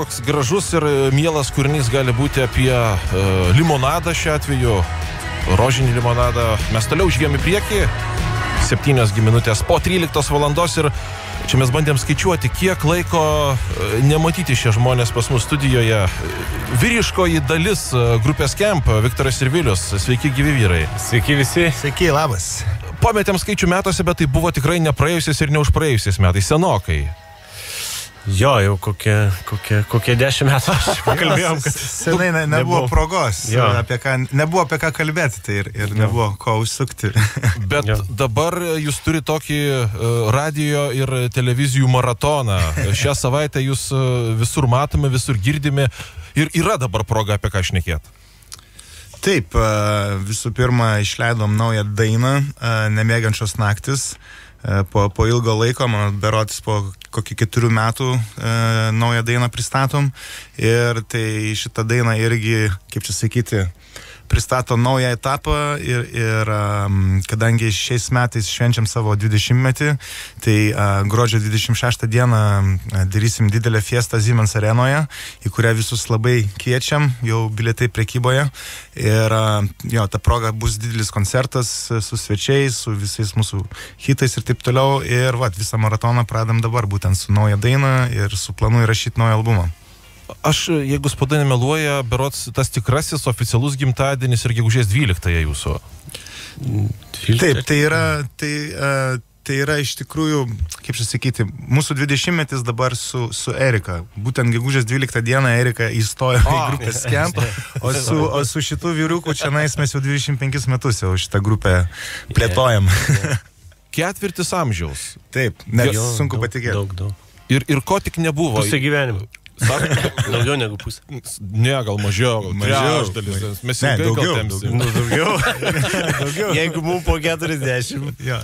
koks gražus ir mielas kūrinys gali būti apie uh, limonadą šiuo atveju, rožinį limonadą. Mes toliau žygėm į priekį, septynios minutės po 13 valandos ir Čia mes bandėm skaičiuoti, kiek laiko e, nematyti šie žmonės pas mus studijoje. Vyriškoji dalis e, grupės Camp, Viktoras ir Vilius. Sveiki, gyvi vyrai. Sveiki visi. Sveiki, labas. Pametėm skaičių metuose, bet tai buvo tikrai nepraėjusiais ir neužpraėjusiais metais, senokai. Jo, jau kokie, kokie, kokie dešimt metų kalbėjom, kad... Senai ne, nebuvo progos, jo. apie ką, nebuvo apie ką kalbėti tai ir, ir nebuvo ko užsukti. Bet jo. dabar jūs turite tokį uh, radio ir televizijų maratoną. Šią savaitę jūs uh, visur matome, visur girdime ir yra dabar proga apie ką šnekėti. Taip, uh, visų pirma, išleidom naują dainą, Nemėgančios naktis. Po, po ilgo laiko, man berotis po kokį keturių metų e, naują dainą pristatom. Ir tai šitą dainą irgi, kaip čia sakyti, pristato naują etapą ir, ir um, kadangi šiais metais švenčiam savo 20-metį, tai uh, gruodžio 26 dieną uh, darysim didelę fiestą Siemens arenoje, į kurią visus labai kviečiam, jau bilietai prekyboje. Ir uh, jo, ta proga bus didelis koncertas su svečiais, su visais mūsų hitais ir taip toliau. Ir va, visą maratoną pradam dabar būtent su nauja daina ir su planu įrašyti naują albumą. Aš, jeigu spada nemeluoja, berots tas tikrasis oficialus gimtadienis ir gegužės 12 jūsų. 12. Taip, tai yra, tai, uh, tai yra iš tikrųjų, kaip čia sakyti, mūsų 20-metis dabar su, su Erika. Būtent gegužės 12 dieną Erika įstojo oh. į grupę Skemp, o su, o su šitų vyriukų čia nais mes jau 25 metus jau šitą grupę plėtojam. Yeah. Yeah. Ketvirtis amžiaus. Taip, net jo, sunku daug, patikėti. Daug, daug. Ir, ir ko tik nebuvo. Pusė gyvenimo. Daugiau negu pusė. Ne, gal mažiau. Gal mažiau. Dalis. Mes ne, daugiau. Nu, daugiau. daugiau. Jeigu mums po 40. ja,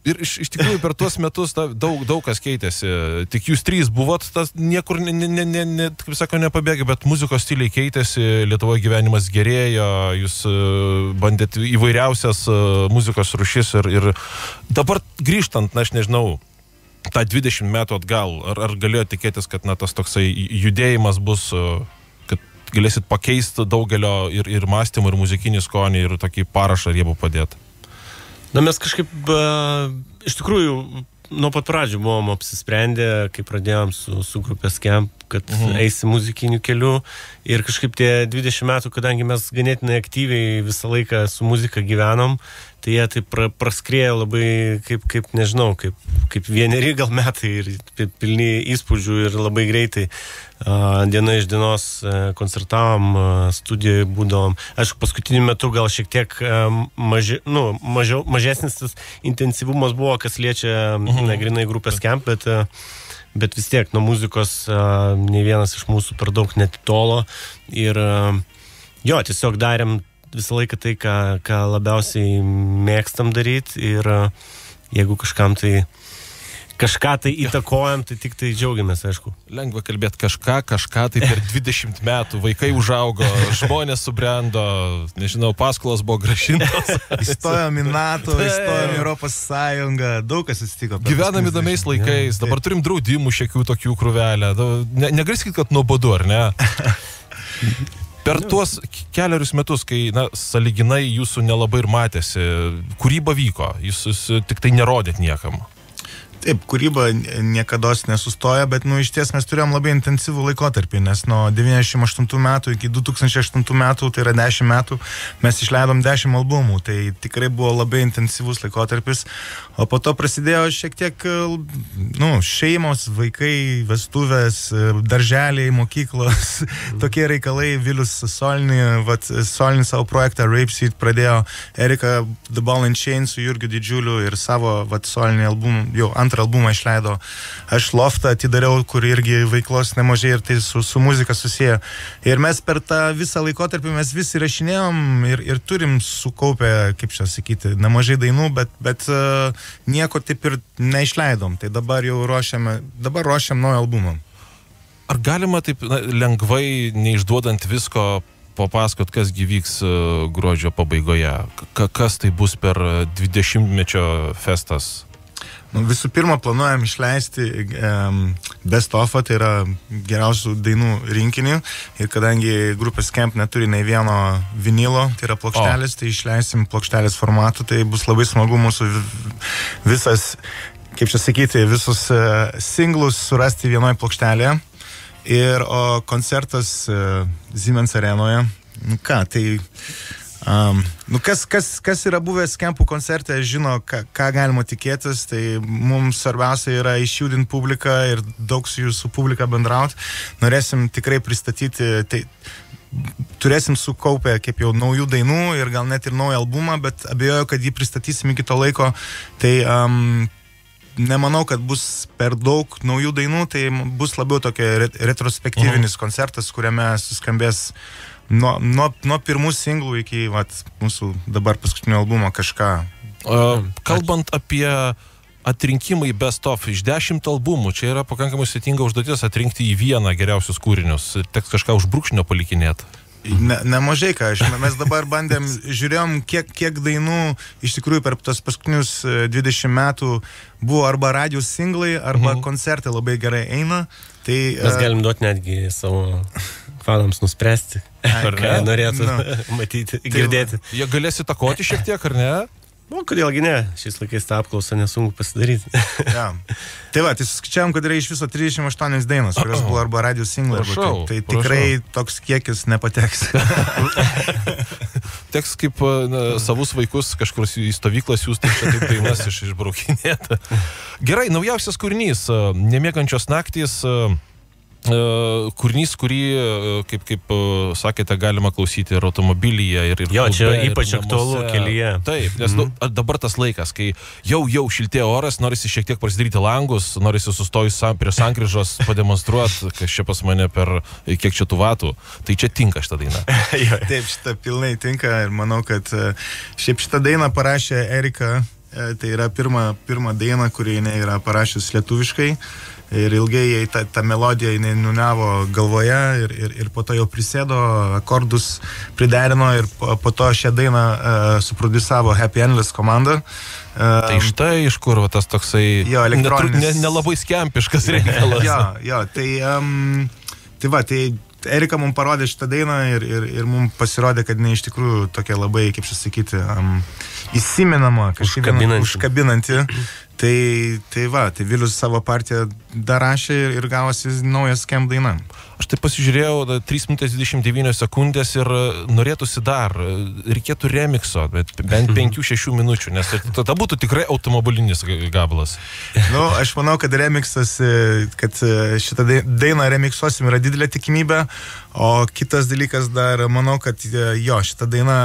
Ir iš, iš tikrųjų per tuos metus ta, daug, daug kas keitėsi. Tik jūs trys buvot, tas niekur, ne, ne, ne, ne, kaip sako, nepabėgė, bet muzikos stiliai keitėsi, Lietuvoje gyvenimas gerėjo, jūs e, bandėt įvairiausias e, muzikos rušis ir, ir dabar grįžtant, na aš nežinau, tą 20 metų atgal, ar, ar galėjo tikėtis, kad na, tas toksai judėjimas bus, e, kad galėsit pakeisti daugelio ir, ir mąstymą, ir muzikinį skonį, ir tokį parašą riebų padėti? Na mes kažkaip, uh, iš tikrųjų, nuo pat pradžių buvom apsisprendę, kai pradėjom su, su grupės Camp, kad mhm. eisim muzikiniu keliu. Ir kažkaip tie 20 metų, kadangi mes ganėtinai aktyviai visą laiką su muzika gyvenom, tai jie taip pra, praskrėjo labai, kaip, kaip nežinau, kaip, kaip vieneri gal metai ir pilni įspūdžių ir labai greitai. Uh, diena iš dienos uh, koncertavom, uh, studijoje būdavom. Aišku, paskutiniu metu gal šiek tiek maži, nu, mažiau, mažesnis tas intensyvumas buvo, kas liečia uh -huh. negrinai grupės camp, bet, bet vis tiek nuo muzikos ne vienas iš mūsų per daug netitolo. Ir jo, tiesiog darėm visą laiką tai, ką, ką labiausiai mėgstam daryti ir e, jeigu kažkam tai kažką tai įtakojam, tai tik tai džiaugiamės, aišku. Lengva kalbėti kažką, kažką tai per 20 metų. Vaikai užaugo, žmonės subrendo, nežinau, paskolos buvo gražintos. Įstojom į NATO, įstojom į Europos Sąjungą, daug kas atsitiko. Gyvenam įdomiais laikais, dabar turim draudimų šiekių tokių krūvelę. Ne, Negali sakyti, kad nuobodu, ar ne? Per tuos keliarius metus, kai, na, saliginai jūsų nelabai ir matėsi, kūryba vyko, jūs, jūs tik tai nerodėt niekam. Taip, kūryba niekada nesustoja, bet, nu, iš ties mes turėjom labai intensyvų laikotarpį, nes nuo 98 metų iki 2008 metų, tai yra 10 metų, mes išleidom 10 albumų, tai tikrai buvo labai intensyvus laikotarpis, o po to prasidėjo šiek tiek, nu, šeimos, vaikai, vestuvės, darželiai, mokyklos, tokie reikalai, Vilius Solni, vat, Solni savo projektą Rape Seed pradėjo, Erika The Ball and Chain su Jurgiu Didžiuliu ir savo, vat, Solni albumą, jau ant antrą albumą išleido. Aš loftą atidariau, kur irgi veiklos nemažai ir tai su, su muzika susiję. Ir mes per tą visą laikotarpį mes vis įrašinėjom ir, ir turim sukaupę, kaip čia sakyti, nemažai dainų, bet, bet uh, nieko taip ir neišleidom. Tai dabar jau ruošiame, dabar ruošiam naują albumą. Ar galima taip na, lengvai, neišduodant visko, papasakot, kas gyvyks e, gruodžio pabaigoje? K kas tai bus per 20-mečio festas? Nu, visų pirma, planuojam išleisti um, Best of, tai yra geriausių dainų rinkinį. Ir kadangi grupės Camp neturi nei vieno vinilo, tai yra plokštelės, o. tai išleisim plokštelės formatu, tai bus labai smagu mūsų visas, kaip čia sakyti, visus uh, singlus surasti vienoje plokštelėje. Ir o koncertas uh, Siemens arenoje. Nu ką, tai Um, nu kas, kas, kas yra buvęs kempų koncerte, žino, ką, ką galima tikėtis, tai mums svarbiausia yra išjudinti publiką ir daug su jūsų publika bendrauti. Norėsim tikrai pristatyti, tai turėsim sukaupę kaip jau naujų dainų ir gal net ir naują albumą, bet abejoju, kad jį pristatysim iki to laiko. Tai um, nemanau, kad bus per daug naujų dainų, tai bus labiau tokia retrospektyvinis mhm. koncertas, kuriame suskambės nuo, nuo, nuo pirmų singlų iki vat, mūsų dabar paskutinio albumo kažką. Uh, kalbant apie atrinkimą į best of iš dešimt albumų, čia yra pakankamai sėtinga užduotis atrinkti į vieną geriausius kūrinius. Teks kažką už brūkšnio palikinėti. Ne, nemažai ką, aš, mes dabar bandėm, žiūrėjom, kiek, kiek dainų iš tikrųjų per tos paskutinius 20 e, metų buvo arba radijos singlai, arba mhm. koncertai labai gerai eina. Tai, mes e, galim duoti netgi savo fanams nuspręsti, ar ką norėtų no. matyti, tai girdėti. Tai, jie galės įtakoti šiek tiek, ar ne? Nu, kodėlgi ne, šiais laikais tą apklausą nesunku pasidaryti. ja. Tai va, tai suskaičiavam, kad yra iš viso 38 dainos, kurios buvo arba radio singlai. Prašau, tai prašau. tikrai toks kiekis nepateks. Teks kaip na, savus vaikus kažkur į stovyklą siūsti, čia taip dainas iš, išbraukinėta. Gerai, naujausias kūrinys, nemėgančios naktys. Uh, E, kūrinys, kurį, e, kaip, kaip e, sakėte, galima klausyti ir automobilyje, ir, ir Jo, čia kalbe, ypač aktualu kelyje. Taip, nes mm. nu, dabar tas laikas, kai jau, jau šiltėjo oras, norisi šiek tiek prasidaryti langus, norisi sustojus prie sankryžos pademonstruoti, kas čia pas mane per kiek čia tų vatų. Tai čia tinka šitą dainą. jo, taip, šitą pilnai tinka ir manau, kad šiaip šitą dainą parašė Erika. Tai yra pirma, pirma daina, kurį jinai yra parašius lietuviškai ir ilgai jai ta, ta melodija jinai nuniavo galvoje ir, ir, ir po to jau prisėdo, akordus priderino ir po, po to šią dainą uh, suproducavo Happy Endless komanda. Uh, tai štai iš kur va, tas toksai jo, elektroninis... nelabai ne, ne skempiškas reikalas. jo, jo, tai, um, tai va, tai Erika mums parodė šitą dainą ir, ir, ir mums pasirodė, kad jinai iš tikrųjų tokia labai, kaip čia sakyti, um, įsimenama, kažkaip užkabinanti. užkabinanti. Tai, tai va, tai Vilius savo partiją dar rašė ir, ir gavosi naujas skem daina. Aš tai pasižiūrėjau, 3 minutės 29 sekundės ir e, norėtųsi dar, e, reikėtų remixo, bet bent 5-6 mhm. minučių, nes tada būtų tikrai automobilinis gabalas. Nu, aš manau, kad remixas, e, kad šitą dainą remixuosim yra didelė tikimybė, o kitas dalykas dar, manau, kad jo, šitą dainą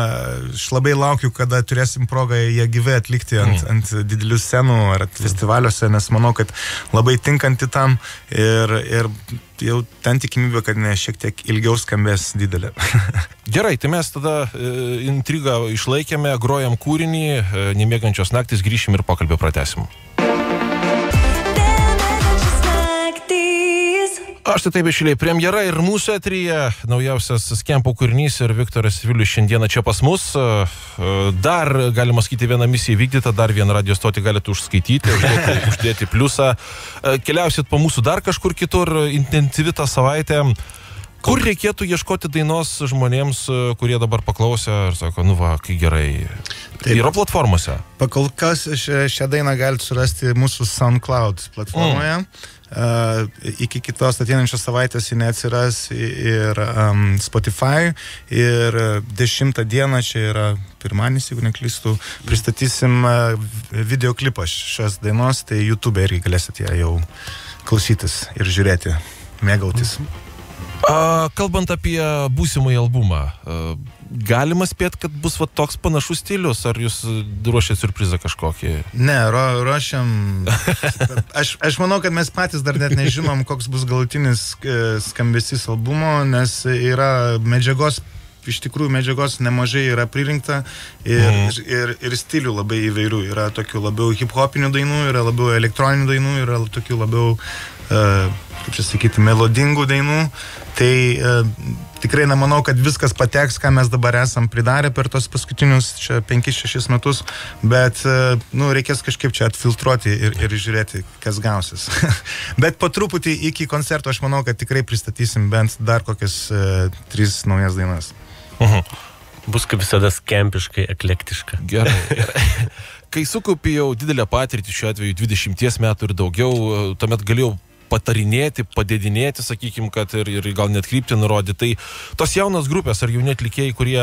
aš labai laukiu, kada turėsim progą ją gyvai atlikti ant, mm. ant didelių scenų ar festivaliuose, nes manau, kad labai tinkanti tam ir, ir jau ten tikimybė, kad ne šiek tiek ilgiau skambės didelė. Gerai, tai mes tada e, intrigą išlaikėme, grojam kūrinį, e, nemėgančios naktis, grįšim ir pokalbį pratesim. Aš tai taip išėliai premjera ir mūsų etryje naujausias skempo kūrinys ir Viktoras Vilius šiandieną čia pas mus. Dar, galima sakyti, viena misija įvykdyta, dar vieną radio stotį galite užskaityti, uždėti, uždėti pliusą. Keliausit po mūsų dar kažkur kitur, intensyvi tą savaitę. Kur reikėtų ieškoti dainos žmonėms, kurie dabar paklausė ir sako, nu va, kai gerai. Taip. Yra platformose. Pakol kas šią dainą galite surasti mūsų SoundCloud platformoje. Mm. Iki kitos ateinančios savaitės jinai atsiras ir um, Spotify. Ir 10 dieną, čia yra pirmanis, jeigu neklystu, pristatysim uh, videoklipą šios dainos, tai YouTube irgi galėsite ją jau klausytis ir žiūrėti, mėgautis. A, kalbant apie būsimąjį albumą, a, galima spėti, kad bus va, toks panašus stilius, ar jūs ruošiat surprizą kažkokį? Ne, ru, ruošiam. Aš, aš manau, kad mes patys dar net nežinom, koks bus galutinis e, skambesys albumo, nes yra medžiagos iš tikrųjų medžiagos nemažai yra pririnkta ir, mm. ir, ir stilių labai įvairių. Yra tokių labiau hip hopinių dainų, yra labiau elektroninių dainų, yra tokių labiau kaip čia sakyti, melodingų dainų. Tai e, tikrai nemanau, kad viskas pateks, ką mes dabar esam pridarę per tos paskutinius 5-6 metus, bet e, nu, reikės kažkaip čia atfiltruoti ir, ir žiūrėti, kas gausis. bet po truputį iki koncerto aš manau, kad tikrai pristatysim bent dar kokias e, tris naujas dainas. Uh -huh. Bus kaip visada skempiškai, eklektiška. Gerai. Kai sukaupi jau didelę patirtį, šiuo atveju 20 metų ir daugiau, e, tuomet galėjau patarinėti, padėdinėti, sakykime, kad ir, ir gal net krypti nurodyti. Tai tos jaunos grupės ar jauni atlikėjai, kurie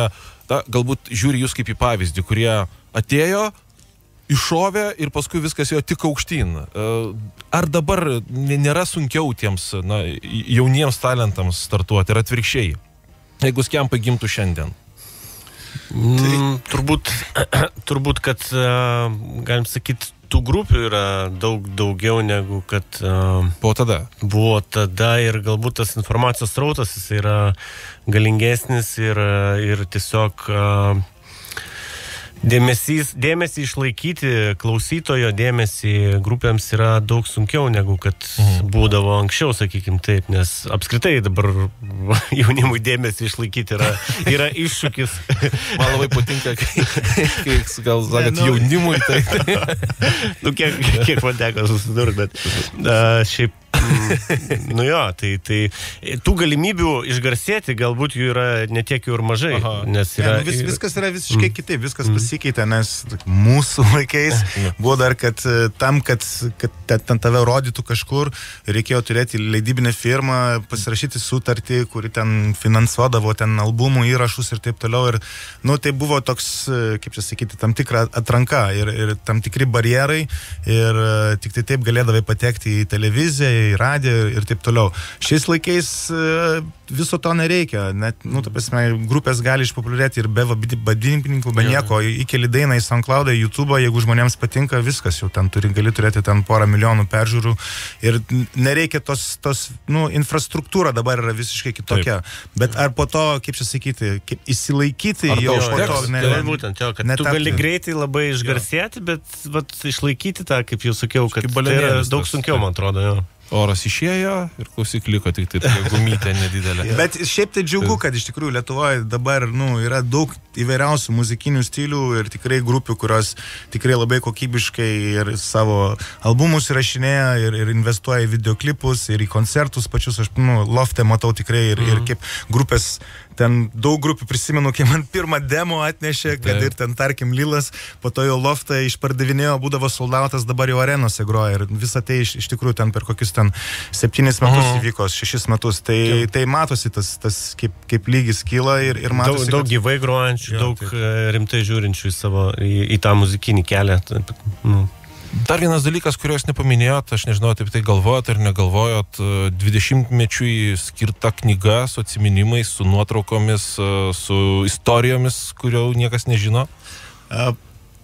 ta, galbūt žiūri jūs kaip į pavyzdį, kurie atėjo, iššovė ir paskui viskas jo tik aukštyn. E, ar dabar nėra sunkiau tiems na, jauniems talentams startuoti ir atvirkščiai, jeigu skempai gimtų šiandien? Tai turbūt, turbūt, kad galim sakyti, tų grupių yra daug daugiau negu kad uh, buvo tada. Buvo tada ir galbūt tas informacijos rautas jis yra galingesnis ir, ir tiesiog uh, dėmesys, dėmesį išlaikyti, klausytojo dėmesį grupėms yra daug sunkiau negu kad mhm. būdavo anksčiau, sakykim taip, nes apskritai dabar jaunimui dėmesį išlaikyti yra, yra iššūkis. Man labai patinka, kai, kai gal sakot, nu, jaunimui tai. nu, kiek, kiek man teko susidurti, bet uh, šiaip nu jo, tai, tai tų galimybių išgarsėti galbūt jų yra netiek jau ir mažai. Aha. Nes yra, ne, nu, vis, viskas yra visiškai mm. kitaip, viskas mm. pasikeitė, nes mūsų laikais buvo dar, kad e, tam, kad, kad ten tave rodytų kažkur, reikėjo turėti leidybinę firmą, pasirašyti sutartį, kuri ten finansuodavo ten albumų įrašus ir taip toliau. Ir, nu, tai buvo toks, e, kaip čia sakyti, tam tikra atranka ir, ir tam tikri barjerai ir e, tik tai taip galėdavai patekti į televiziją, į radiją ir taip toliau. Šiais laikais e, viso to nereikia. Net, nu, ta prasme, grupės gali išpopuliarėti ir be vadininkų, be nieko. Įkeli dainą į SoundCloud, YouTube, jeigu žmonėms patinka, viskas jau ten turi, gali turėti ten porą milijonų peržiūrų. Ir nereikia tos, tos nu, infrastruktūra dabar yra visiškai kitokia. Taip. Bet ar po to, kaip čia sakyti, kaip įsilaikyti ar jau po to, ne, ne, būtent, jo, kad netapti. tu gali greitai labai išgarsėti, jo. bet vat, išlaikyti tą, kaip jau sakiau, kad tai yra daug sunkiau, man atrodo. Jo oras išėjo ir klausyk liko tik tai gumytė nedidelė. Bet šiaip tai džiugu, kad iš tikrųjų Lietuvoje dabar nu, yra daug įvairiausių muzikinių stilių ir tikrai grupių, kurios tikrai labai kokybiškai ir savo albumus įrašinėja ir, ir investuoja į videoklipus ir į koncertus pačius. Aš, nu, loftę matau tikrai ir, mm. ir kaip grupės ten daug grupių prisimenu, kai man pirmą demo atnešė, kad Taip. ir ten, tarkim, Lilas, po to jo loftą išpardavinėjo, būdavo soldautas, dabar jau arenose groja ir visą tai iš, iš tikrųjų ten per kokius ten septynis metus mhm. įvyko, šešis metus, tai, Taip. tai matosi tas, tas kaip, kaip lygis kyla ir, ir matosi. Daug, daug kad... gyvai grojančių, jo, daug taip. E, rimtai žiūrinčių į savo, į, į tą muzikinį kelią. Taip, nu. Dar vienas dalykas, kurio jūs nepaminėjot, aš nežinau, taip tai galvojot ar negalvojot, 20-mečiui e, skirta knyga su atsiminimais, su nuotraukomis, e, su istorijomis, kurio niekas nežino.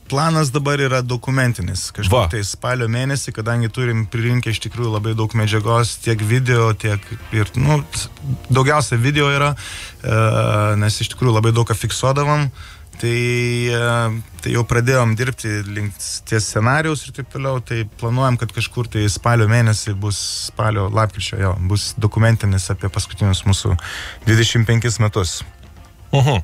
Planas dabar yra dokumentinis. Kažkaip tai spalio mėnesį, kadangi turim pririnkę iš tikrųjų labai daug medžiagos, tiek video, tiek ir, nu, daugiausia video yra, nes iš tikrųjų labai daug ką fiksuodavom. Tai, e, tai jau pradėjom dirbti link ties scenarijaus ir taip toliau, tai planuojam, kad kažkur tai spalio mėnesį bus, spalio lapkričio, jo, bus dokumentinis apie paskutinius mūsų 25 metus. Uh -huh.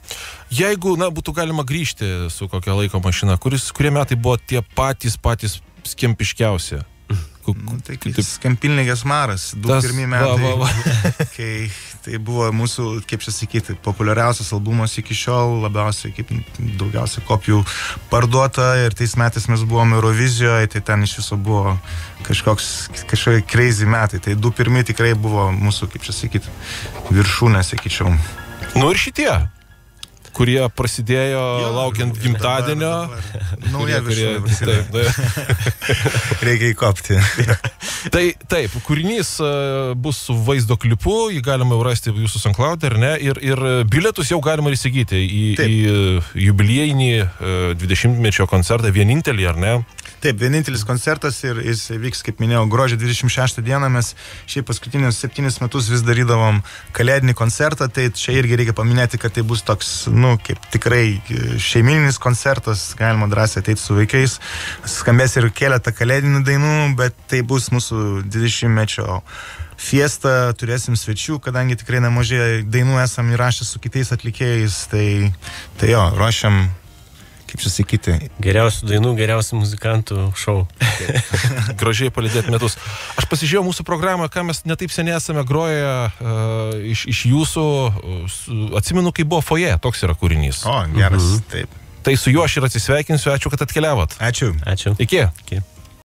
Jeigu, na, būtų galima grįžti su kokia laiko mašina, kuris, kurie metai buvo tie patys, patys skempiškiausi? Nu, tai kaip Skampilnėgės maras, du tas, pirmie metai, va, va, va. kai tai buvo mūsų, kaip čia sakyti, populiariausias albumas iki šiol, labiausiai, kaip daugiausiai kopijų parduota ir tais metais mes buvome Eurovizijoje, tai ten iš viso buvo kažkoks, kažkokie crazy metai, tai du pirmie tikrai buvo mūsų, kaip čia sakyti, viršūnės, sakyčiau. Nu ir šitie kurie prasidėjo jo, laukiant gimtadienio. Nauja kurie. Taip, taip. Reikia įkopti. tai taip, kūrinys e, bus su vaizdo klipu, jį galima rasti jūsų SoundCloud, ar ne? Ir, ir bilietus jau galima įsigyti į, taip. į jubiliejinį 20-mečio e, koncertą, vienintelį, ar ne? Taip, vienintelis koncertas ir jis vyks, kaip minėjau, gruodžio 26 dieną. Mes šiaip paskutinius septynis metus vis darydavom kalėdinį koncertą, tai čia irgi reikia paminėti, kad tai bus toks, nu, kaip tikrai šeimininis koncertas, galima drąsiai ateiti su vaikais. Skambės ir keletą kalėdinių dainų, bet tai bus mūsų 20-mečio fiesta, turėsim svečių, kadangi tikrai nemažai dainų esam įrašę su kitais atlikėjais, tai, tai jo, ruošiam kaip čia sakyti. Geriausių dainų, geriausių muzikantų šou. Gražiai palidėti metus. Aš pasižiūrėjau mūsų programą, ką mes netaip seniai esame groję uh, iš, iš jūsų. Uh, atsimenu, kai buvo foje, toks yra kūrinys. O, geras, mhm. taip. Tai su juo aš ir atsisveikinsiu, ačiū, kad atkeliavot. Ačiū. Ačiū. Iki. Iki.